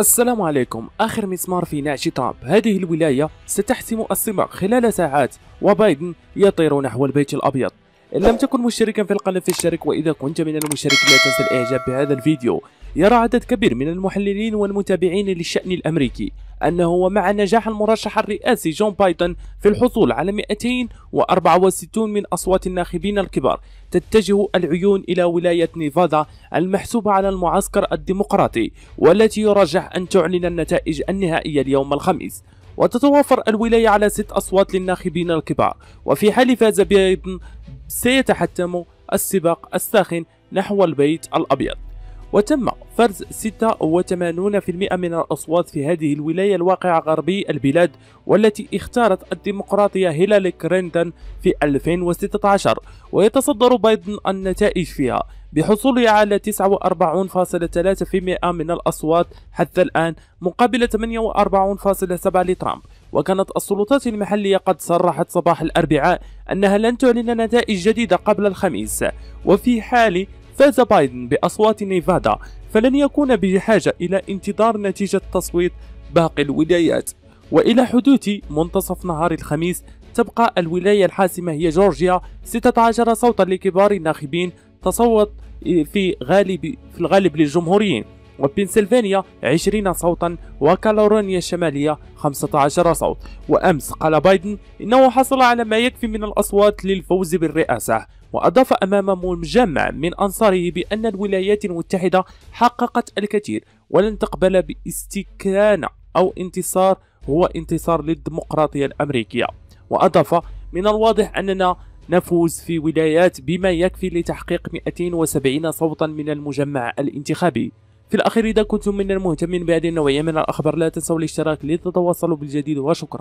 السلام عليكم. آخر مسمار في نعش ترامب هذه الولاية ستحسم السباق خلال ساعات وبايدن يطير نحو البيت الأبيض. إن لم تكن مشتركا في القناة فاشترك وإذا كنت من المشتركين لا تنسى الإعجاب بهذا الفيديو. يرى عدد كبير من المحللين والمتابعين للشأن الأمريكي أنه ومع نجاح المرشح الرئاسي جون بايدن في الحصول على 264 من أصوات الناخبين الكبار تتجه العيون إلى ولاية نيفادا المحسوبة على المعسكر الديمقراطي والتي يرجح أن تعلن النتائج النهائية اليوم الخميس. وتتوافر الولاية على ست أصوات للناخبين الكبار. وفي حال فاز بايدن سيحسم السباق الساخن نحو البيت الأبيض. وتم فرز 86% من الأصوات في هذه الولاية الواقعة غربي البلاد والتي اختارت الديمقراطية هيلاري كلينتون في 2016 ويتصدر بايدن النتائج فيها بحصوله على 49.3% من الأصوات حتى الآن مقابل 48.7 لترامب. وكانت السلطات المحلية قد صرحت صباح الأربعاء أنها لن تعلن نتائج جديدة قبل الخميس. وفي حال فاز بايدن بأصوات نيفادا فلن يكون بحاجة إلى انتظار نتيجة تصويت باقي الولايات. وإلى حدوث منتصف نهار الخميس تبقى الولاية الحاسمة هي جورجيا. 16 صوتا لكبار الناخبين تصوت في غالب في الغالب للجمهوريين. وبنسلفانيا 20 صوتا وكالورونيا الشمالية 15 صوت. وأمس قال بايدن إنه حصل على ما يكفي من الأصوات للفوز بالرئاسة وأضاف أمام مجمع من أنصاره بأن الولايات المتحدة حققت الكثير ولن تقبل باستكانة أو انتصار هو انتصار للديمقراطية الأمريكية. وأضاف من الواضح أننا نفوز في ولايات بما يكفي لتحقيق 270 صوتا من المجمع الانتخابي. في الأخير إذا كنتم من المهتمين بهذه النوعية من الأخبار لا تنسوا الاشتراك لتتواصلوا بالجديد وشكرا.